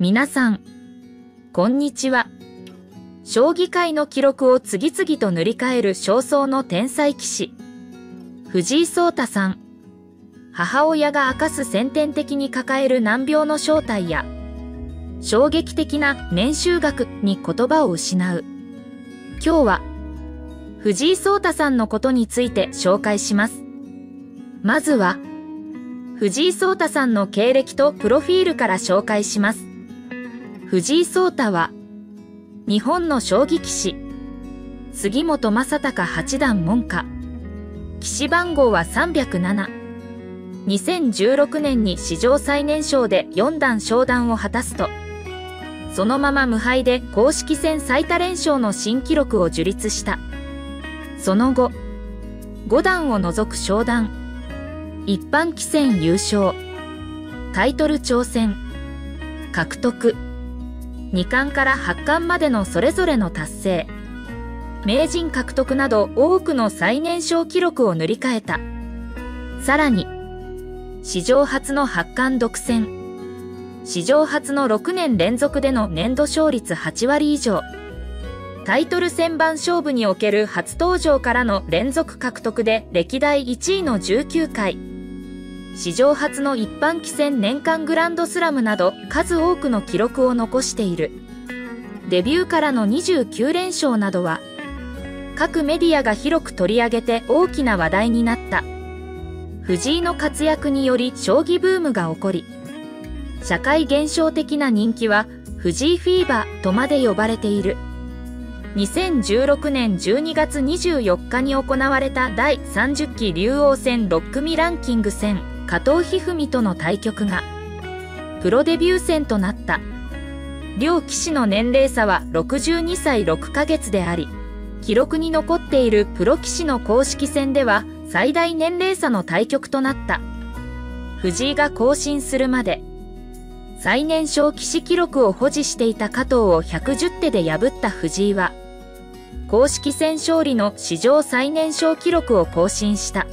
皆さん、こんにちは。将棋界の記録を次々と塗り替える焦燥の天才棋士、藤井聡太さん。母親が明かす先天的に抱える難病の正体や、衝撃的な年収額に言葉を失う。今日は、藤井聡太さんのことについて紹介します。まずは、藤井聡太さんの経歴とプロフィールから紹介します。藤井聡太は、日本の将棋棋士、杉本正隆八段門下、棋士番号は307。2016年に史上最年少で4段昇段を果たすと、そのまま無敗で公式戦最多連勝の新記録を樹立した。その後、5段を除く昇段、一般棋戦優勝、タイトル挑戦、獲得、2冠から8冠までのそれぞれの達成、名人獲得など多くの最年少記録を塗り替えた。さらに、史上初の8冠独占、史上初の6年連続での年度勝率8割以上、タイトル戦番勝負における初登場からの連続獲得で歴代1位の19回、史上初の一般棋戦年間グランドスラムなど数多くの記録を残している。デビューからの29連勝などは、各メディアが広く取り上げて大きな話題になった。藤井の活躍により将棋ブームが起こり、社会現象的な人気は藤井フィーバーとまで呼ばれている。2016年12月24日に行われた第30期竜王戦6組ランキング戦加藤一二三との対局がプロデビュー戦となった両棋士の年齢差は62歳6ヶ月であり記録に残っているプロ棋士の公式戦では最大年齢差の対局となった藤井が更新するまで最年少棋士記録を保持していた加藤を110手で破った藤井は公式戦勝利の史上最年少記録を更新した。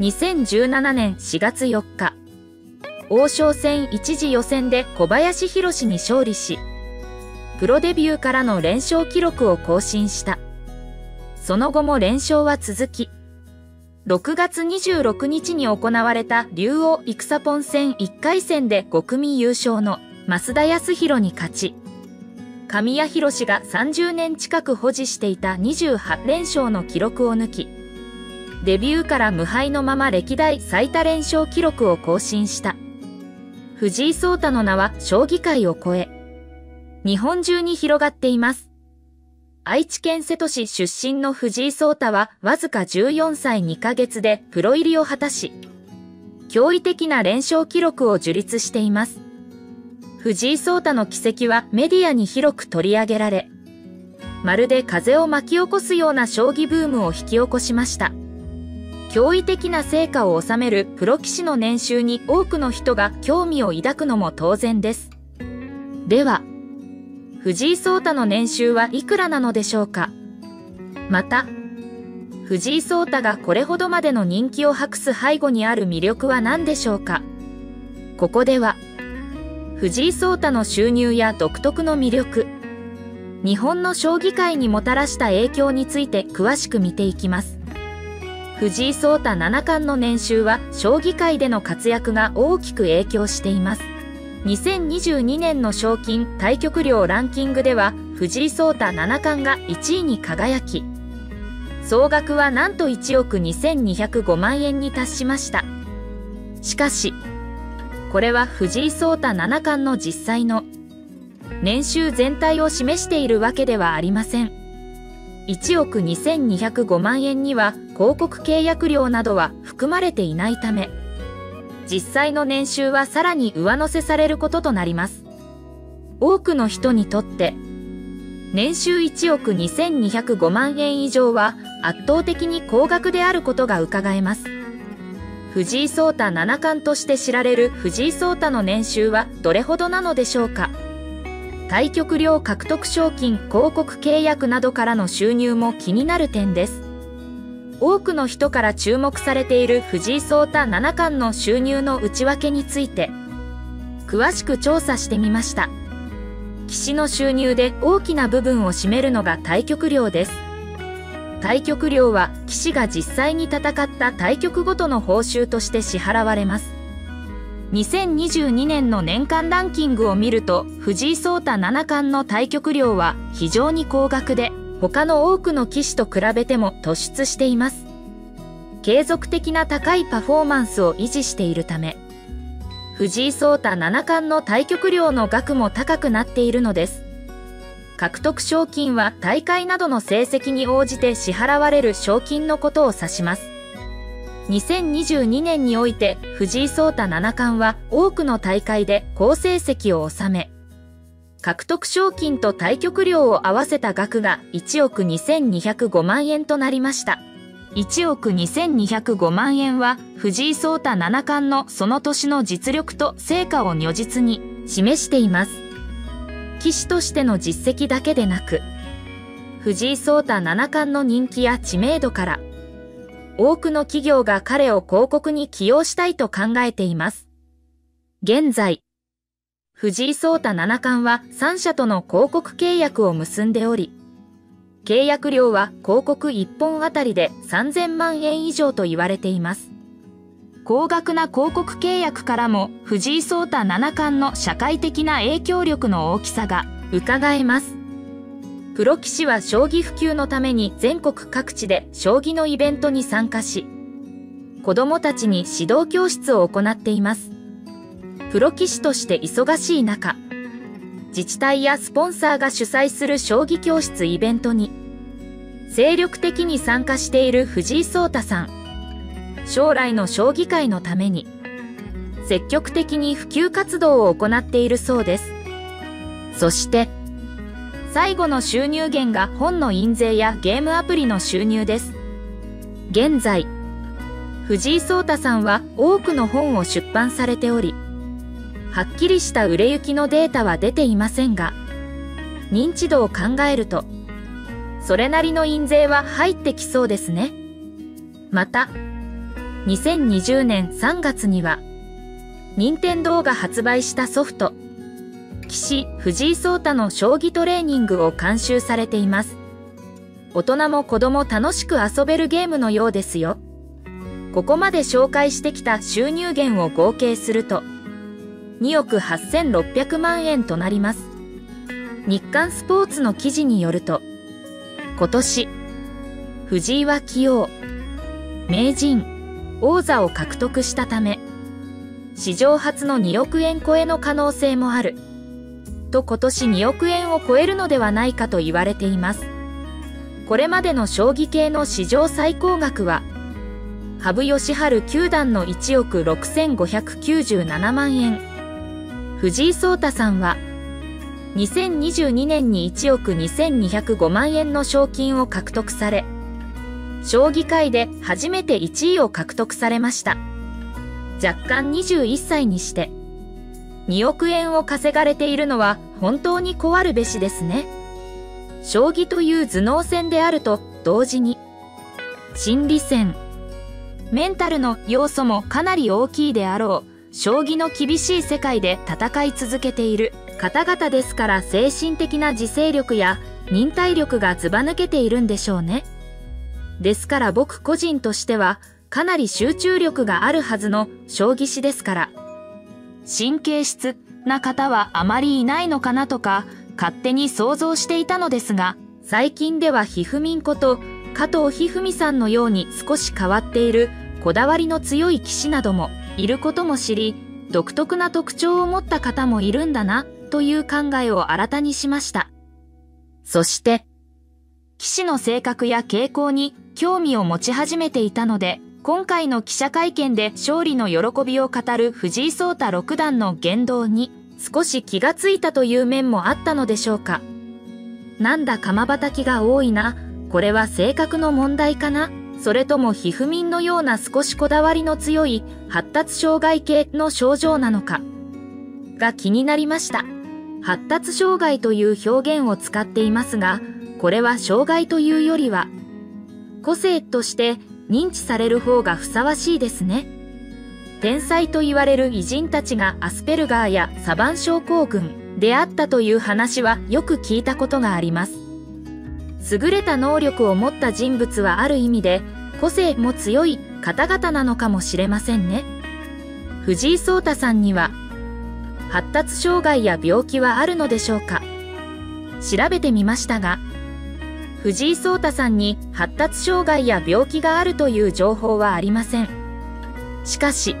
2017年4月4日、王将戦一次予選で小林博士に勝利し、プロデビューからの連勝記録を更新した。その後も連勝は続き、6月26日に行われた竜王戦サポン戦1回戦で5組優勝の増田康弘に勝ち、神谷博士が30年近く保持していた28連勝の記録を抜き、デビューから無敗のまま歴代最多連勝記録を更新した。藤井聡太の名は将棋界を超え、日本中に広がっています。愛知県瀬戸市出身の藤井聡太はわずか14歳2ヶ月でプロ入りを果たし、驚異的な連勝記録を樹立しています。藤井聡太の奇跡はメディアに広く取り上げられ、まるで風を巻き起こすような将棋ブームを引き起こしました。驚異的な成果を収めるプロ棋士の年収に多くの人が興味を抱くのも当然です。では、藤井聡太の年収はいくらなのでしょうか？また、藤井聡太がこれほどまでの人気を博す背後にある魅力は何でしょうか？ここでは、藤井聡太の収入や独特の魅力、日本の将棋界にもたらした影響について詳しく見ていきます。藤井聡太七冠の年収は将棋界での活躍が大きく影響しています。2022年の賞金対局料ランキングでは藤井聡太七冠が1位に輝き、総額はなんと1億2205万円に達しました。しかし、これは藤井聡太七冠の実際の年収全体を示しているわけではありません。1億2205万円には広告契約料などは含まれていないため、実際の年収はさらに上乗せされることとなります。多くの人にとって、年収1億2205万円以上は圧倒的に高額であることが伺えます。藤井聡太七冠として知られる藤井聡太の年収はどれほどなのでしょうか対局料獲得賞金広告契約などからの収入も気になる点です多くの人から注目されている藤井聡太七冠の収入の内訳について詳しく調査してみました。棋士の収入で大きな部分を占めるのが対局料です。対局料は棋士が実際に戦った対局ごとの報酬として支払われます。2022年の年間ランキングを見ると藤井聡太七冠の対局料は非常に高額で他の多くの棋士と比べても突出しています。継続的な高いパフォーマンスを維持しているため、藤井聡太七冠の対局料の額も高くなっているのです。獲得賞金は大会などの成績に応じて支払われる賞金のことを指します。2022年において藤井聡太七冠は多くの大会で好成績を収め、獲得賞金と対局料を合わせた額が1億2205万円となりました。1億2205万円は藤井聡太七冠のその年の実力と成果を如実に示しています。棋士としての実績だけでなく、藤井聡太七冠の人気や知名度から、多くの企業が彼を広告に起用したいと考えています。現在、藤井聡太七冠は3社との広告契約を結んでおり、契約料は広告1本あたりで3000万円以上と言われています。高額な広告契約からも藤井聡太七冠の社会的な影響力の大きさが伺えます。プロ棋士は将棋普及のために全国各地で将棋のイベントに参加し、子供たちに指導教室を行っています。プロ棋士として忙しい中、自治体やスポンサーが主催する将棋教室イベントに、精力的に参加している藤井聡太さん。将来の将棋界のために、積極的に普及活動を行っているそうです。そして、最後の収入源が本の印税やゲームアプリの収入です。現在、藤井聡太さんは多くの本を出版されており、はっきりした売れ行きのデータは出ていませんが、認知度を考えると、それなりの印税は入ってきそうですね。また、2020年3月には、任天堂が発売したソフト、棋士藤井聡太の将棋トレーニングを監修されています。大人も子供楽しく遊べるゲームのようですよ。ここまで紹介してきた収入源を合計すると、2億8600万円となります。日刊スポーツの記事によると、今年、藤井は棋王、名人、王座を獲得したため、史上初の2億円超えの可能性もある。と今年2億円を超えるのではないかと言われています。これまでの将棋系の史上最高額は、羽生善治九段の1億6597万円。藤井聡太さんは、2022年に1億2205万円の賞金を獲得され、将棋界で初めて1位を獲得されました。若干21歳にして、2億円を稼がれているのは本当にこるべしですね。将棋という頭脳戦であると同時に、心理戦、メンタルの要素もかなり大きいであろう。将棋の厳しい世界で戦い続けている。方々ですから精神的な自制力や忍耐力がずば抜けているんでしょうね。ですから僕個人としてはかなり集中力があるはずの将棋士ですから、神経質な方はあまりいないのかなとか勝手に想像していたのですが、最近ではひふみんこと加藤ひふみさんのように少し変わっているこだわりの強い棋士なども。いることも知り、独特な特徴を持った方もいるんだな、という考えを新たにしました。そして、騎士の性格や傾向に興味を持ち始めていたので、今回の記者会見で勝利の喜びを語る藤井聡太六段の言動に少し気がついたという面もあったのでしょうか。なんだ釜畑が多いな、これは性格の問題かなそれとも皮膚民のような少しこだわりの強い発達障害系の症状なのか？が気になりました。発達障害という表現を使っていますが、これは障害というよりは、個性として認知される方がふさわしいですね。天才と言われる偉人たちがアスペルガーやサバン症候群であったという話はよく聞いたことがあります。優れた能力を持った人物はある意味で個性も強い方々なのかもしれませんね。藤井聡太さんには発達障害や病気はあるのでしょうか調べてみましたが藤井聡太さんに発達障害や病気があるという情報はありません。しかし、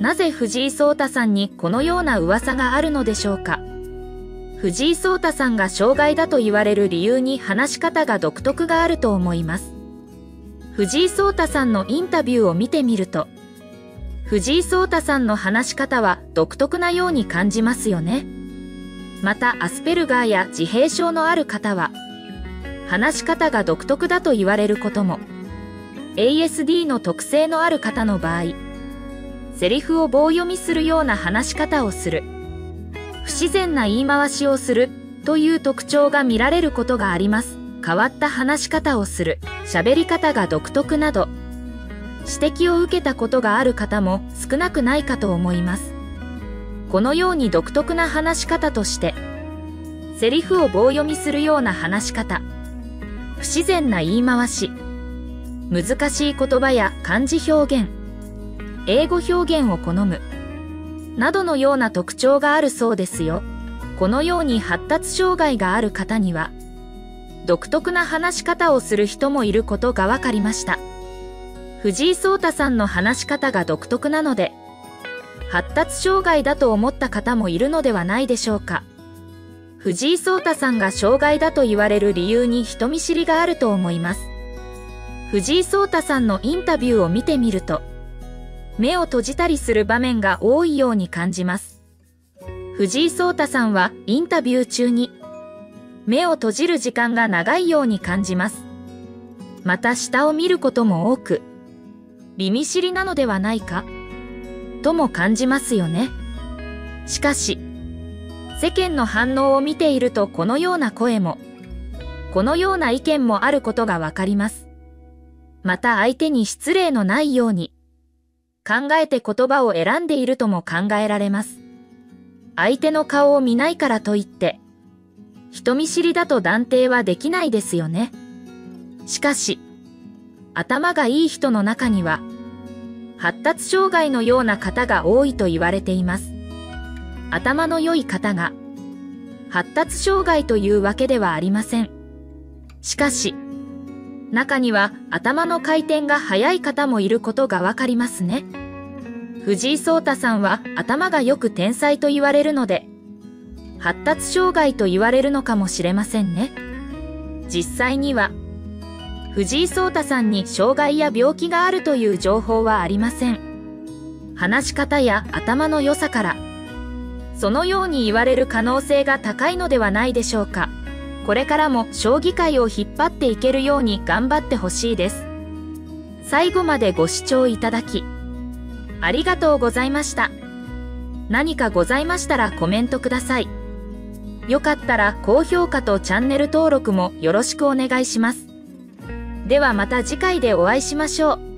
なぜ藤井聡太さんにこのような噂があるのでしょうか藤井聡太さんが障害だと言われる理由に話し方が独特があると思います。藤井聡太さんのインタビューを見てみると、藤井聡太さんの話し方は独特なように感じますよね。またアスペルガーや自閉症のある方は、話し方が独特だと言われることも ASD の特性のある方の場合セリフを棒読みするような話し方をする不自然な言い回しをするという特徴が見られることがあります。変わった話し方をする喋り方が独特など指摘を受けたことがある方も少なくないかと思います。このように独特な話し方としてセリフを棒読みするような話し方不自然な言い回し、難しい言葉や漢字表現、英語表現を好む、などのような特徴があるそうですよ。このように発達障害がある方には、独特な話し方をする人もいることが分かりました。藤井聡太さんの話し方が独特なので、発達障害だと思った方もいるのではないでしょうか。藤井聡太さんが障害だと言われる理由に人見知りがあると思います。藤井聡太さんのインタビューを見てみると、目を閉じたりする場面が多いように感じます。藤井聡太さんはインタビュー中に、目を閉じる時間が長いように感じます。また下を見ることも多く、微見知りなのではないかとも感じますよね。しかし、世間の反応を見ているとこのような声も、このような意見もあることがわかります。また相手に失礼のないように、考えて言葉を選んでいるとも考えられます。相手の顔を見ないからといって、人見知りだと断定はできないですよね。しかし、頭がいい人の中には、発達障害のような方が多いと言われています。頭の良い方が、発達障害というわけではありません。しかし、中には頭の回転が速い方もいることがわかりますね。藤井聡太さんは頭がよく天才と言われるので、発達障害と言われるのかもしれませんね。実際には、藤井聡太さんに障害や病気があるという情報はありません。話し方や頭の良さから、そのように言われる可能性が高いのではないでしょうか。これからも将棋界を引っ張っていけるように頑張ってほしいです。最後までご視聴いただき、ありがとうございました。何かございましたらコメントください。よかったら高評価とチャンネル登録もよろしくお願いします。ではまた次回でお会いしましょう。